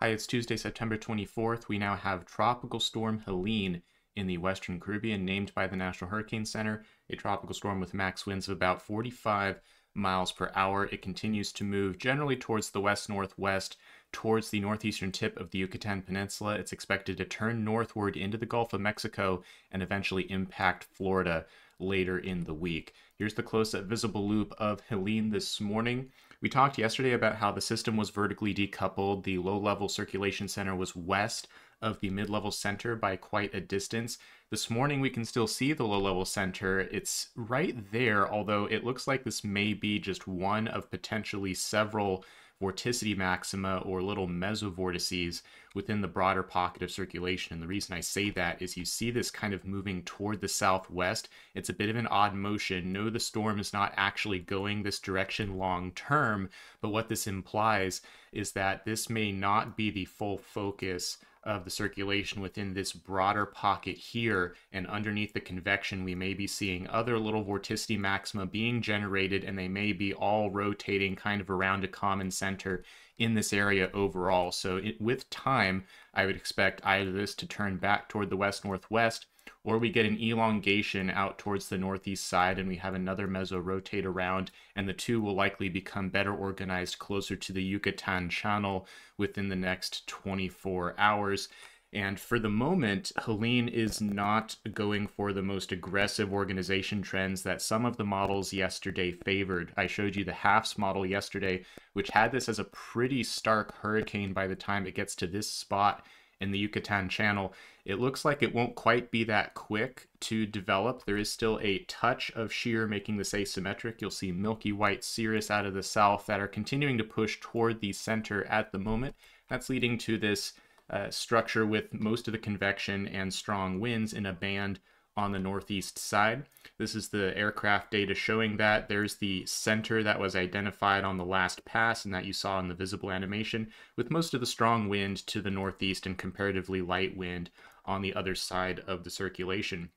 Hi, it's Tuesday, September 24th. We now have Tropical Storm Helene in the Western Caribbean, named by the National Hurricane Center, a tropical storm with max winds of about 45 miles per hour. It continues to move generally towards the west northwest, towards the northeastern tip of the Yucatan Peninsula. It's expected to turn northward into the Gulf of Mexico and eventually impact Florida later in the week. Here's the close up visible loop of Helene this morning. We talked yesterday about how the system was vertically decoupled. The low level circulation center was west of the mid level center by quite a distance. This morning we can still see the low level center. It's right there, although it looks like this may be just one of potentially several vorticity maxima or little mesovortices within the broader pocket of circulation. And the reason I say that is you see this kind of moving toward the southwest. It's a bit of an odd motion. No, the storm is not actually going this direction long term, but what this implies is that this may not be the full focus of the circulation within this broader pocket here and underneath the convection we may be seeing other little vorticity maxima being generated and they may be all rotating kind of around a common center in this area overall so it, with time i would expect either this to turn back toward the west northwest or we get an elongation out towards the northeast side and we have another meso rotate around and the two will likely become better organized closer to the Yucatan channel within the next 24 hours. And for the moment, Helene is not going for the most aggressive organization trends that some of the models yesterday favored. I showed you the HAFS model yesterday, which had this as a pretty stark hurricane by the time it gets to this spot in the Yucatan Channel. It looks like it won't quite be that quick to develop. There is still a touch of shear making this asymmetric. You'll see milky white cirrus out of the south that are continuing to push toward the center at the moment. That's leading to this uh, structure with most of the convection and strong winds in a band on the northeast side. This is the aircraft data showing that. There's the center that was identified on the last pass and that you saw in the visible animation, with most of the strong wind to the northeast and comparatively light wind on the other side of the circulation.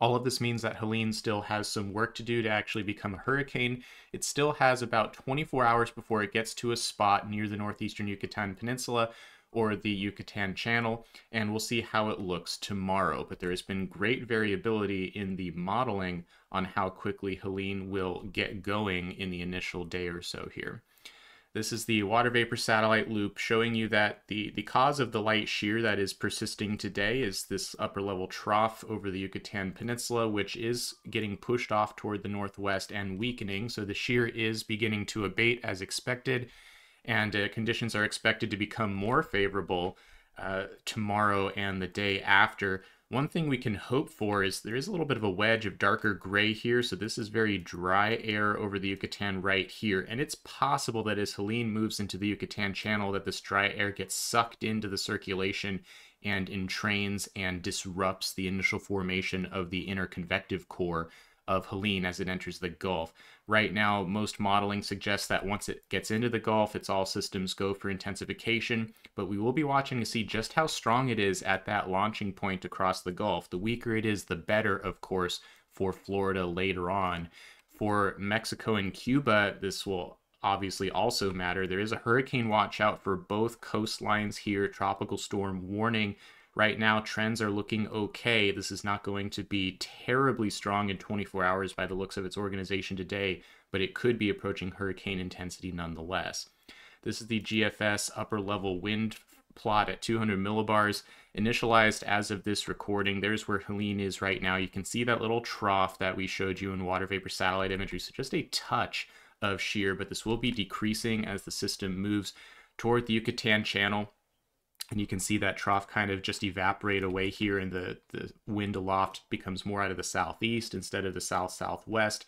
All of this means that Helene still has some work to do to actually become a hurricane. It still has about 24 hours before it gets to a spot near the northeastern Yucatan Peninsula, or the Yucatan Channel, and we'll see how it looks tomorrow. But there has been great variability in the modeling on how quickly Helene will get going in the initial day or so here. This is the water vapor satellite loop showing you that the, the cause of the light shear that is persisting today is this upper level trough over the Yucatan Peninsula, which is getting pushed off toward the northwest and weakening. So the shear is beginning to abate as expected and uh, conditions are expected to become more favorable uh, tomorrow and the day after. One thing we can hope for is there is a little bit of a wedge of darker gray here, so this is very dry air over the Yucatan right here, and it's possible that as Helene moves into the Yucatan Channel that this dry air gets sucked into the circulation and entrains and disrupts the initial formation of the inner convective core of Helene as it enters the Gulf. Right now, most modeling suggests that once it gets into the Gulf, it's all systems go for intensification, but we will be watching to see just how strong it is at that launching point across the Gulf. The weaker it is, the better, of course, for Florida later on. For Mexico and Cuba, this will obviously also matter. There is a hurricane watch out for both coastlines here, tropical storm warning Right now, trends are looking okay. This is not going to be terribly strong in 24 hours by the looks of its organization today, but it could be approaching hurricane intensity nonetheless. This is the GFS upper level wind plot at 200 millibars, initialized as of this recording. There's where Helene is right now. You can see that little trough that we showed you in water vapor satellite imagery. So just a touch of shear, but this will be decreasing as the system moves toward the Yucatan Channel and you can see that trough kind of just evaporate away here and the, the wind aloft becomes more out of the southeast instead of the south-southwest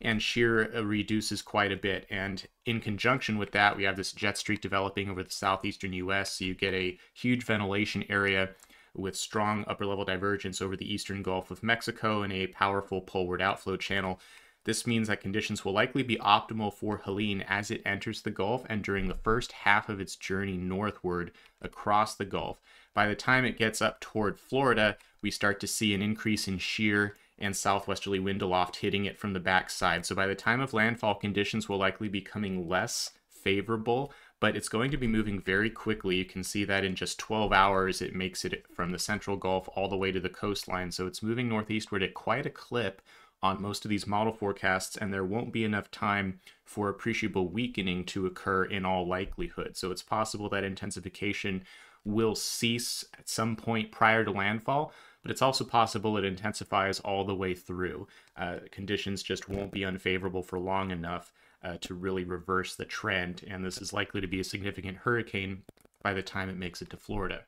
and shear uh, reduces quite a bit. And in conjunction with that we have this jet streak developing over the southeastern us so you get a huge ventilation area with strong upper level divergence over the eastern gulf of mexico and a powerful poleward outflow channel this means that conditions will likely be optimal for Helene as it enters the Gulf and during the first half of its journey northward across the Gulf. By the time it gets up toward Florida, we start to see an increase in shear and southwesterly wind aloft hitting it from the backside. So by the time of landfall, conditions will likely be coming less favorable but it's going to be moving very quickly. You can see that in just 12 hours, it makes it from the central Gulf all the way to the coastline. So it's moving northeastward at quite a clip on most of these model forecasts, and there won't be enough time for appreciable weakening to occur in all likelihood. So it's possible that intensification will cease at some point prior to landfall, but it's also possible it intensifies all the way through. Uh, conditions just won't be unfavorable for long enough uh, to really reverse the trend, and this is likely to be a significant hurricane by the time it makes it to Florida.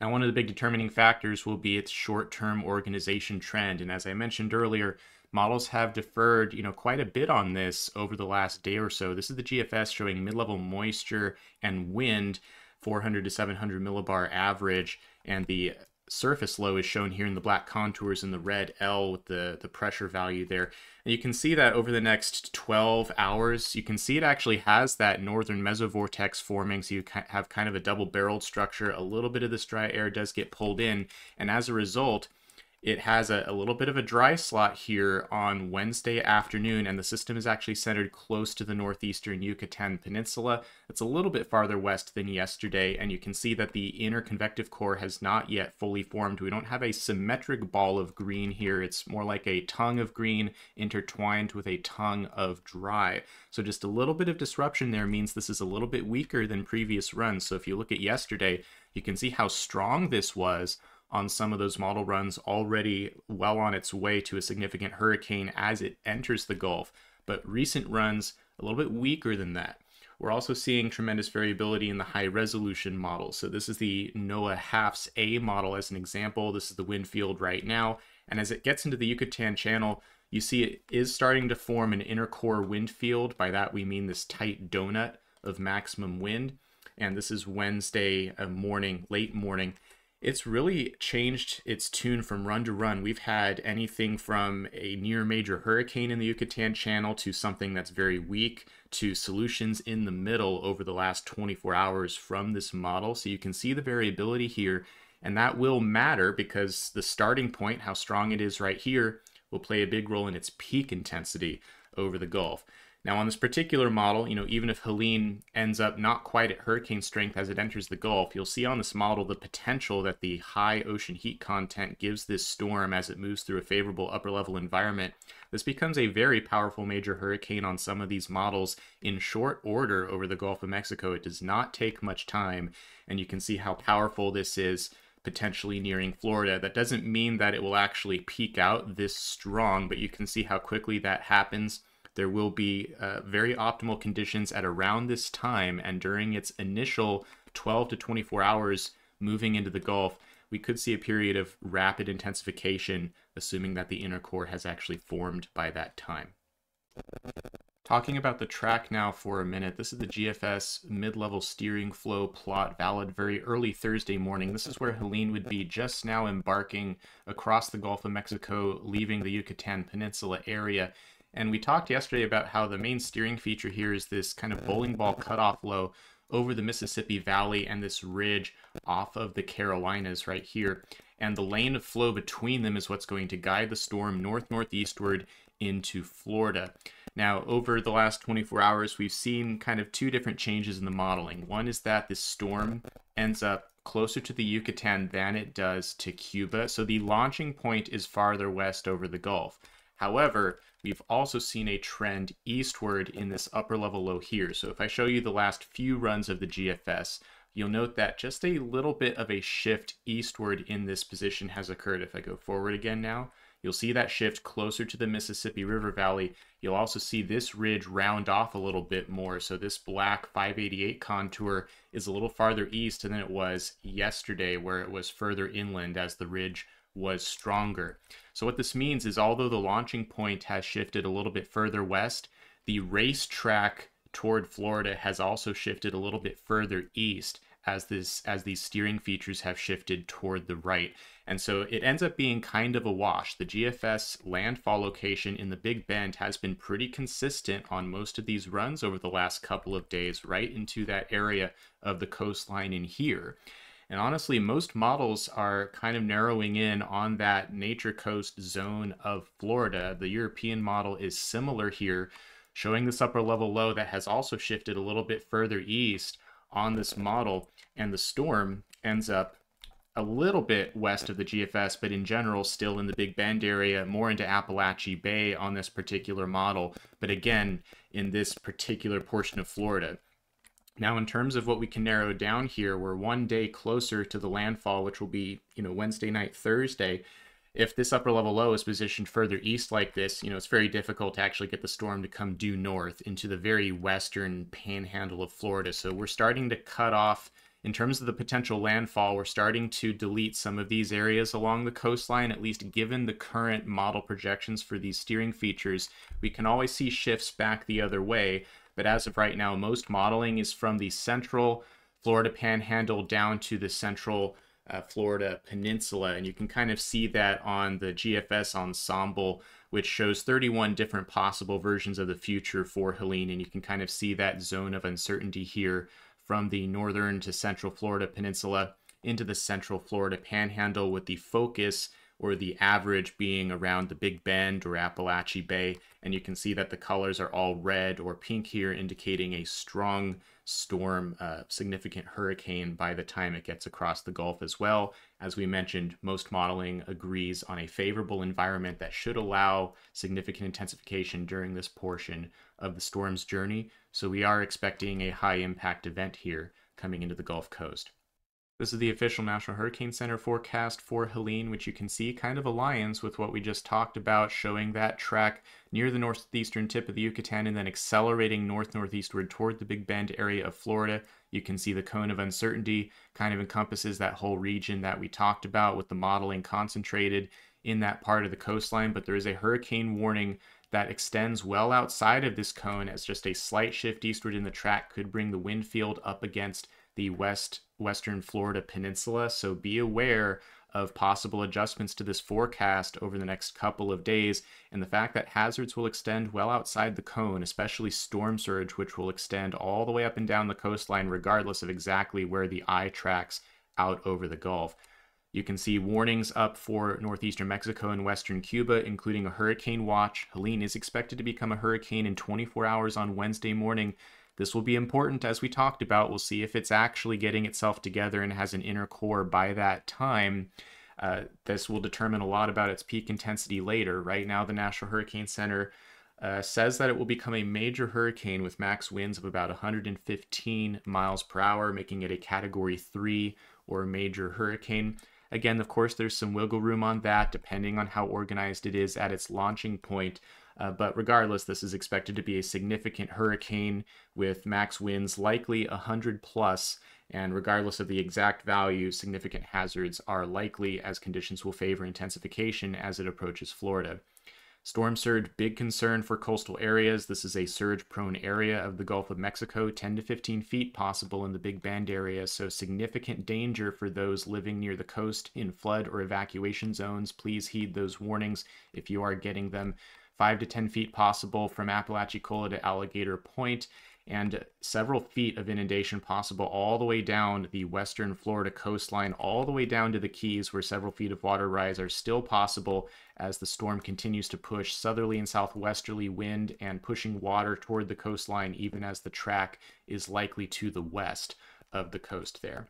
Now, one of the big determining factors will be its short-term organization trend, and as I mentioned earlier, models have deferred, you know, quite a bit on this over the last day or so. This is the GFS showing mid-level moisture and wind, 400 to 700 millibar average, and the surface low is shown here in the black contours in the red L with the, the pressure value there. And you can see that over the next 12 hours, you can see it actually has that northern mesovortex forming. So you have kind of a double barreled structure. A little bit of this dry air does get pulled in. And as a result, it has a, a, little bit of a dry slot here on Wednesday afternoon, and the system is actually centered close to the northeastern Yucatan Peninsula. It's a little bit farther west than yesterday, and you can see that the inner convective core has not yet fully formed. We don't have a symmetric ball of green here. It's more like a tongue of green intertwined with a tongue of dry. So just a little bit of disruption there means this is a little bit weaker than previous runs. So if you look at yesterday, you can see how strong this was on some of those model runs already well on its way to a significant hurricane as it enters the Gulf, but recent runs a little bit weaker than that. We're also seeing tremendous variability in the high resolution model. So this is the NOAA HAFS A model as an example. This is the wind field right now. And as it gets into the Yucatan Channel, you see it is starting to form an inner core wind field. By that we mean this tight donut of maximum wind. And this is Wednesday uh, morning, late morning it's really changed its tune from run to run. We've had anything from a near major hurricane in the Yucatan Channel to something that's very weak to solutions in the middle over the last 24 hours from this model. So you can see the variability here, and that will matter because the starting point, how strong it is right here, will play a big role in its peak intensity over the Gulf. Now on this particular model, you know, even if Helene ends up not quite at hurricane strength as it enters the Gulf, you'll see on this model the potential that the high ocean heat content gives this storm as it moves through a favorable upper level environment. This becomes a very powerful major hurricane on some of these models in short order over the Gulf of Mexico. It does not take much time, and you can see how powerful this is potentially nearing Florida. That doesn't mean that it will actually peak out this strong, but you can see how quickly that happens there will be uh, very optimal conditions at around this time and during its initial 12 to 24 hours moving into the Gulf, we could see a period of rapid intensification, assuming that the inner core has actually formed by that time. Talking about the track now for a minute, this is the GFS mid-level steering flow plot valid very early Thursday morning. This is where Helene would be just now embarking across the Gulf of Mexico, leaving the Yucatan Peninsula area. And we talked yesterday about how the main steering feature here is this kind of bowling ball cutoff low over the Mississippi Valley and this ridge off of the Carolinas right here. And the lane of flow between them is what's going to guide the storm north-northeastward into Florida. Now, over the last 24 hours, we've seen kind of two different changes in the modeling. One is that this storm ends up closer to the Yucatan than it does to Cuba, so the launching point is farther west over the Gulf. However, we've also seen a trend eastward in this upper level low here. So if I show you the last few runs of the GFS, you'll note that just a little bit of a shift eastward in this position has occurred. If I go forward again now, you'll see that shift closer to the Mississippi River Valley. You'll also see this ridge round off a little bit more. So this black 588 contour is a little farther east than it was yesterday where it was further inland as the ridge was stronger. So what this means is although the launching point has shifted a little bit further west, the racetrack toward Florida has also shifted a little bit further east as this as these steering features have shifted toward the right. And so it ends up being kind of a wash. The GFS landfall location in the Big Bend has been pretty consistent on most of these runs over the last couple of days, right into that area of the coastline in here. And honestly, most models are kind of narrowing in on that nature coast zone of Florida. The European model is similar here, showing this upper level low that has also shifted a little bit further east on this model. And the storm ends up a little bit west of the GFS, but in general, still in the Big Bend area, more into Apalachee Bay on this particular model. But again, in this particular portion of Florida. Now, in terms of what we can narrow down here, we're one day closer to the landfall, which will be, you know, Wednesday night, Thursday. If this upper level low is positioned further east like this, you know, it's very difficult to actually get the storm to come due north into the very western panhandle of Florida. So we're starting to cut off in terms of the potential landfall, we're starting to delete some of these areas along the coastline, at least given the current model projections for these steering features. We can always see shifts back the other way, but as of right now, most modeling is from the central Florida panhandle down to the central uh, Florida peninsula. And you can kind of see that on the GFS ensemble, which shows 31 different possible versions of the future for Helene. And you can kind of see that zone of uncertainty here from the northern to central Florida peninsula into the central Florida panhandle, with the focus or the average being around the Big Bend or Apalachee Bay. And you can see that the colors are all red or pink here, indicating a strong storm, uh, significant hurricane by the time it gets across the Gulf as well. As we mentioned, most modeling agrees on a favorable environment that should allow significant intensification during this portion of the storm's journey. So we are expecting a high impact event here coming into the Gulf Coast. This is the official National Hurricane Center forecast for Helene, which you can see kind of aligns with what we just talked about, showing that track near the northeastern tip of the Yucatan and then accelerating north northeastward toward the Big Bend area of Florida. You can see the cone of uncertainty kind of encompasses that whole region that we talked about with the modeling concentrated in that part of the coastline, but there is a hurricane warning that extends well outside of this cone as just a slight shift eastward in the track could bring the wind field up against the west western Florida peninsula. So be aware of possible adjustments to this forecast over the next couple of days and the fact that hazards will extend well outside the cone, especially storm surge, which will extend all the way up and down the coastline regardless of exactly where the eye tracks out over the Gulf. You can see warnings up for northeastern Mexico and western Cuba, including a hurricane watch. Helene is expected to become a hurricane in 24 hours on Wednesday morning. This will be important as we talked about. We'll see if it's actually getting itself together and has an inner core by that time. Uh, this will determine a lot about its peak intensity later. Right now, the National Hurricane Center uh, says that it will become a major hurricane with max winds of about 115 miles per hour, making it a Category 3 or major hurricane. Again, of course, there's some wiggle room on that depending on how organized it is at its launching point. Uh, but regardless, this is expected to be a significant hurricane with max winds likely 100 plus, and regardless of the exact value, significant hazards are likely as conditions will favor intensification as it approaches Florida. Storm surge, big concern for coastal areas. This is a surge prone area of the Gulf of Mexico, 10 to 15 feet possible in the Big Bend area, so significant danger for those living near the coast in flood or evacuation zones. Please heed those warnings if you are getting them. 5 to 10 feet possible from Apalachicola to Alligator Point and several feet of inundation possible all the way down the western Florida coastline, all the way down to the Keys, where several feet of water rise are still possible as the storm continues to push southerly and southwesterly wind and pushing water toward the coastline, even as the track is likely to the west of the coast there.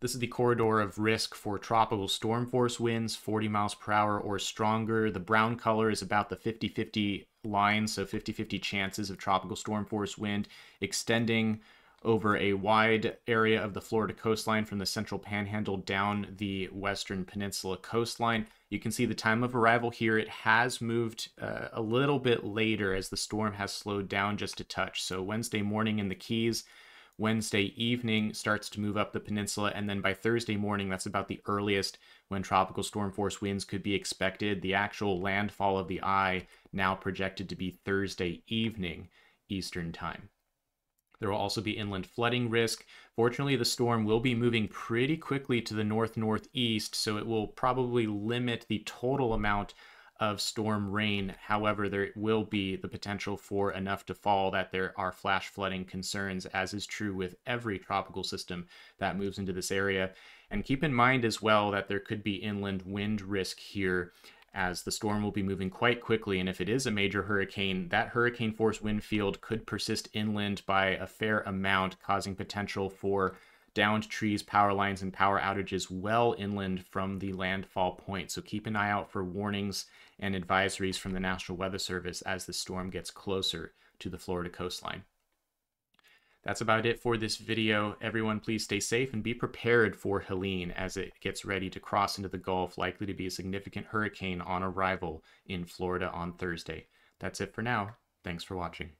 This is the corridor of risk for tropical storm force winds, 40 miles per hour or stronger. The brown color is about the 50 50 line, so 50 50 chances of tropical storm force wind extending over a wide area of the Florida coastline from the central panhandle down the western peninsula coastline. You can see the time of arrival here. It has moved uh, a little bit later as the storm has slowed down just a touch. So Wednesday morning in the Keys, Wednesday evening starts to move up the peninsula, and then by Thursday morning, that's about the earliest when tropical storm force winds could be expected. The actual landfall of the eye now projected to be Thursday evening Eastern Time. There will also be inland flooding risk. Fortunately, the storm will be moving pretty quickly to the north northeast, so it will probably limit the total amount of storm rain. However, there will be the potential for enough to fall that there are flash flooding concerns, as is true with every tropical system that moves into this area. And keep in mind as well that there could be inland wind risk here as the storm will be moving quite quickly. And if it is a major hurricane, that hurricane force wind field could persist inland by a fair amount, causing potential for downed trees, power lines, and power outages well inland from the landfall point. So keep an eye out for warnings and advisories from the National Weather Service as the storm gets closer to the Florida coastline. That's about it for this video. Everyone, please stay safe and be prepared for Helene as it gets ready to cross into the Gulf, likely to be a significant hurricane on arrival in Florida on Thursday. That's it for now. Thanks for watching.